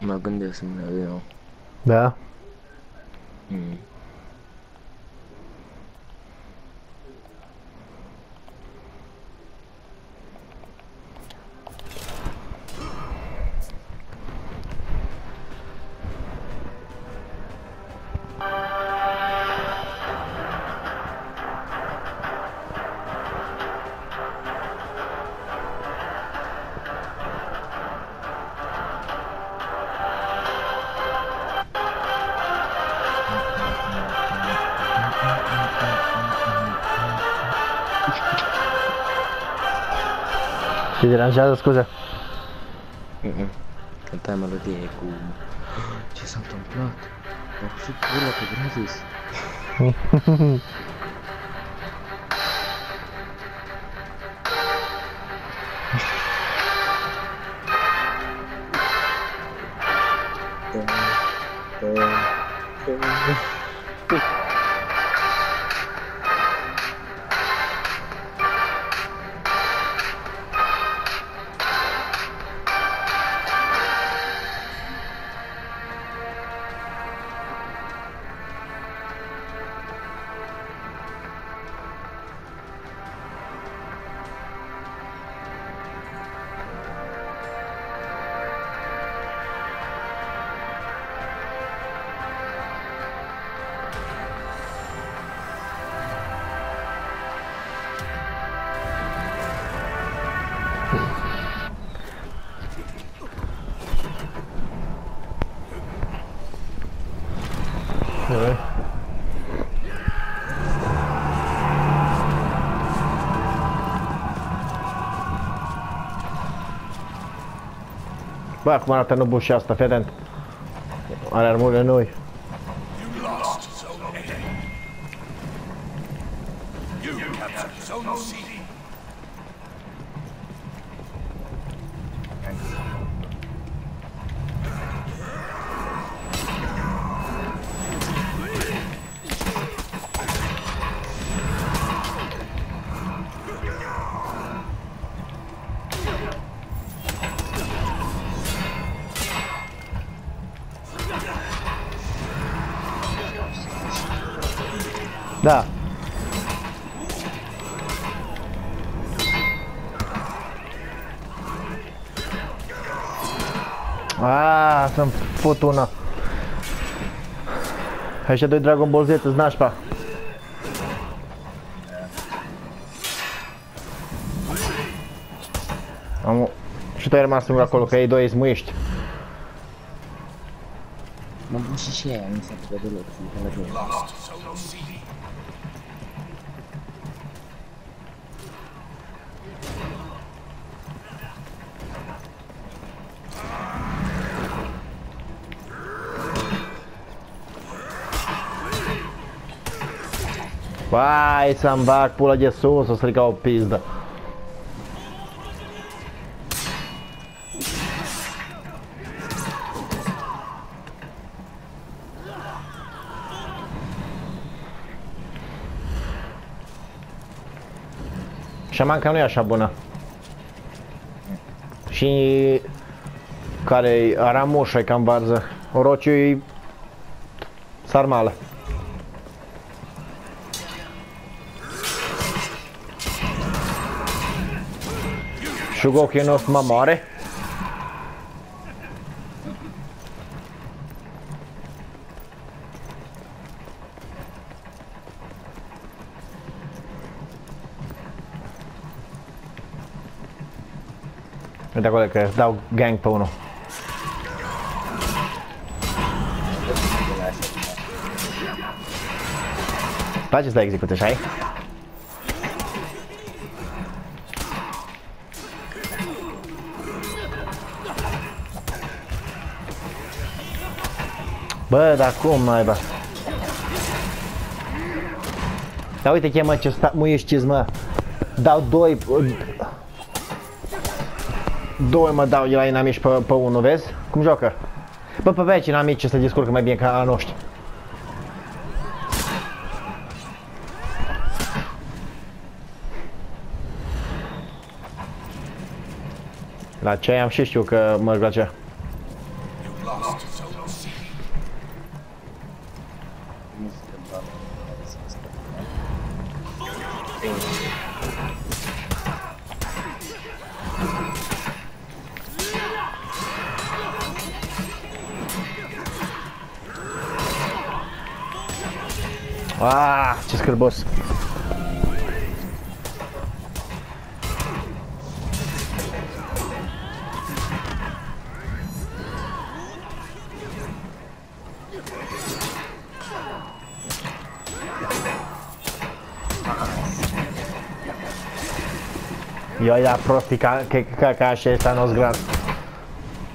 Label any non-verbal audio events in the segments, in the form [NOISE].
Mä gândeam să-mi le Ti sei lanciato, scusa? Mm -mm. lo melodie come... C'è stato un plot. Ho uscito quello che gratis. Thank you. Poi accumulata hanno asta, fii atent. Are muore noi. You Aaaa, să-mi fut una. Ăștia doi Dragon Ball Z îți nașpa. Am... Și tu ai rămas singur acolo, că ei doi îți muiești. Mă bun și și aia, nu s-a putut deloc. sunt melodie. Lost Vai să-mi bag pula de sus, o să-l ca o pizdă. Șamanca nu e așa bună. Și care Aramuș e cam varză. Orociu e sarmală. Sugarcane of Mamore. Guarda quello che è, da Gangp 1. Pace sta executa, sai? Bă, dar cum naiba? Dar uite chemă ce sta, muiești mă. Dau doi... Doi mă dau de la inamici pe, pe unul, vezi? Cum joacă? Bă, pe veci inamici se descurcă mai bine ca la noștri. La ce am și știu că mă joace. Şükür boss. E olha a prosti que, que, que, que, que está nos graças.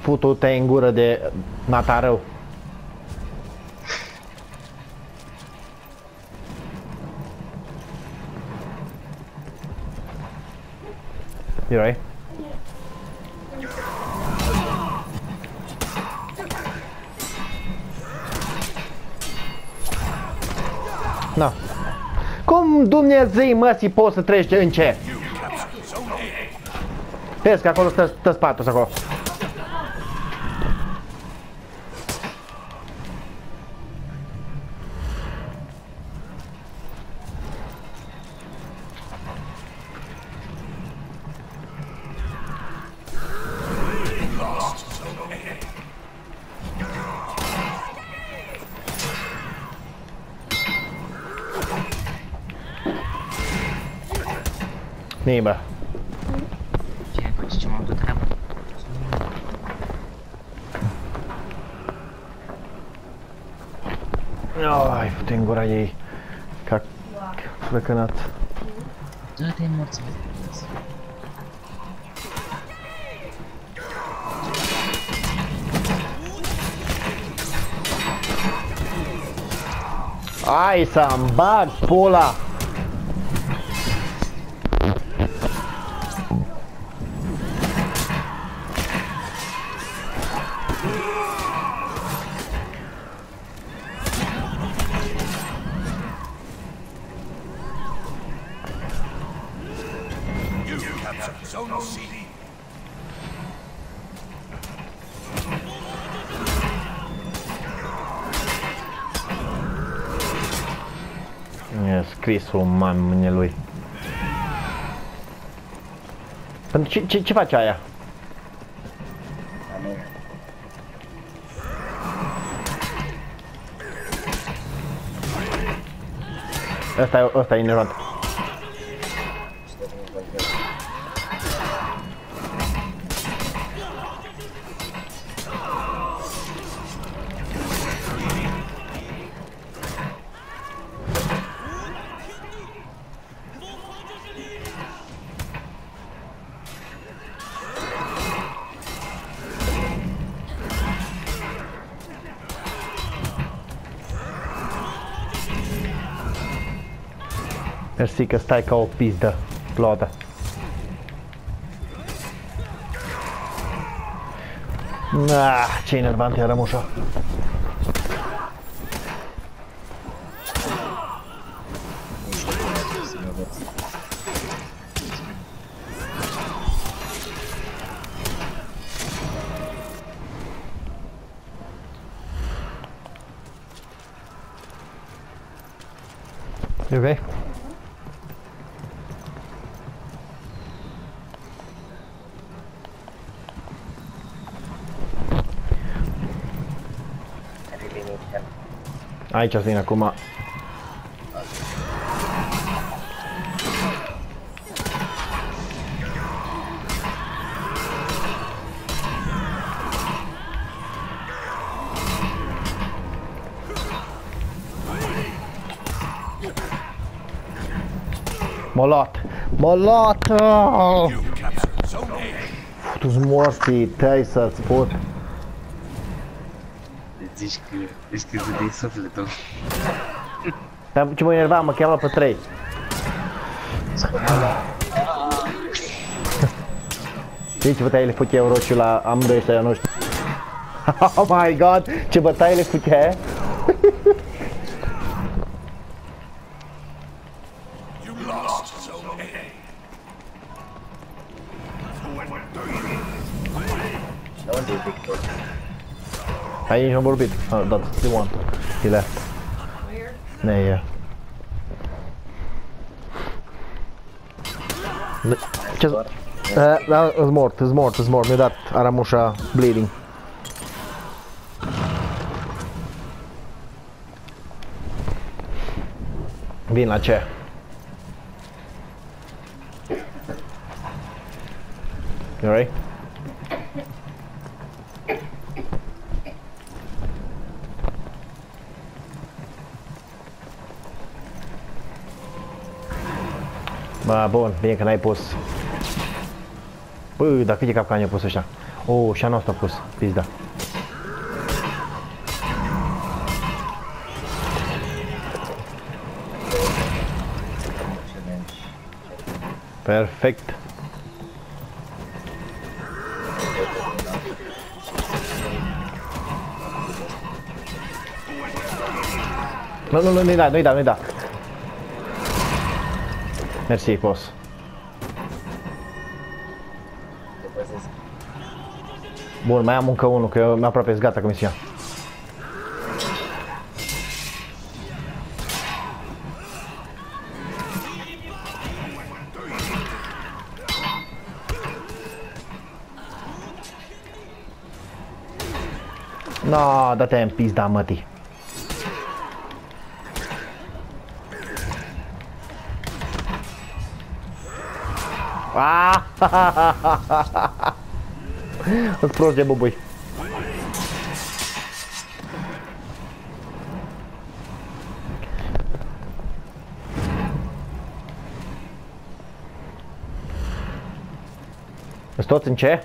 Puto tem gura de matar eu. You right? No. Cum Dumnezei măsii poți să treci în ce? You captured Zone A. Vezi că acolo stă, stă spatul acolo. Nii bă. Ce faci ce m-am tot treabă? Ai, fute în gura ei. Ca flăcănat. Dă-te morți, bă. Ai să-mi bag pula! E scris uman mâine lui. Pentru ce, ce, ce face aia? Ăsta e, ăsta e inervant. Mert széke sztájka a pizda. Plada. Na, csinál bánti erre mosa. Okay. Hai ce vin acum. M-a luat! M-a luat! Tu-s morții tăi să-ți pot. Zici că ești cât de sufletul. Dar ce mă enerva, mă cheamă pe trei. Știi ce bătaie le făcea Eurociu la amândoi ăștia noștri? [LAUGHS] Oh my god, ce bătaie le făcea? Aici am vorbit. Oh, that's the one. He left. Where? Ne- Ce Doar. Uh, da, îs mort, îs mort, îs mort, mi-a dat bleeding. Vin la ce? You alright? Bă, bun, bine că n-ai pus. Bă, dar câte capcane au pus ăștia? Oh, și anul ăsta a pus, pizda. Perfect. Nu, nu, nu, nu-i da, nu-i da, nu-i da. Mersi, boss. Bun, mai am încă unul, că eu mi aproape gata cu misiunea. No, dă-te în pizda, mătii. Prost de bubui. Îți toți în ce?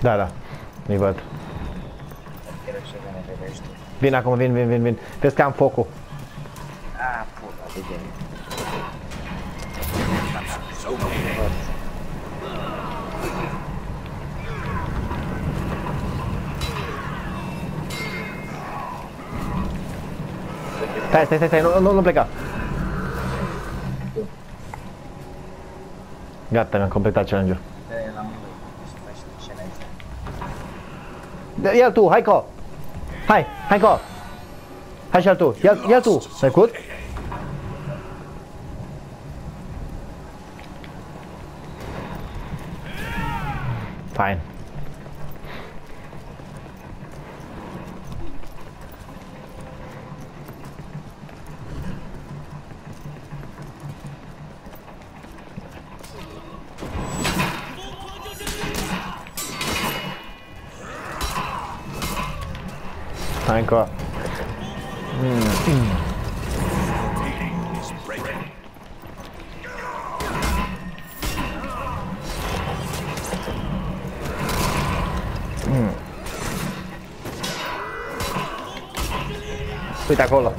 Da, da. Nu-i văd. Chiar așa că ne vedești. Vin acum, vin, vin, vin, vin. Vezi că am focul. Ah, puta de gen. Zone A. Stai, stai, stai, stai, nu, nu, nu pleca. Gata, mi-am completat challenge-ul. Da, l-am văzut. Să faci scena aici. Da, Ia tu, hai co! Hai, hai co! Hai și tu, ia, ia tu, trecut? fine Thank God. Mm. Uite acolo.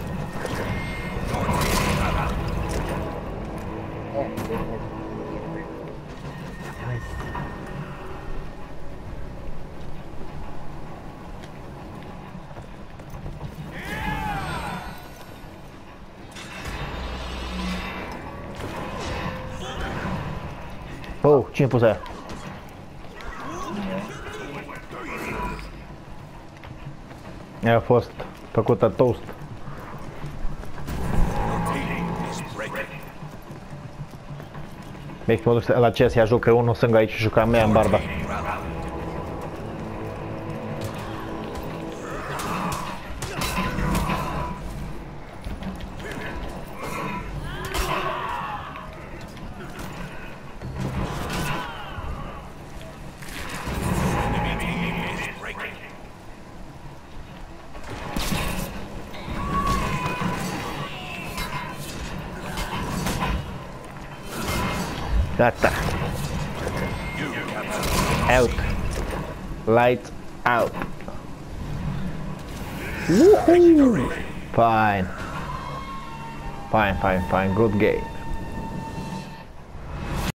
Oh, cine a pus aia? Aia a fost făcută toast. Deci mă duc la CS, ia jucă unul sângă aici și juca mea în barba. Gata. Out. Light out. Woohoo! Fine. Fine, fine, fine. Good game.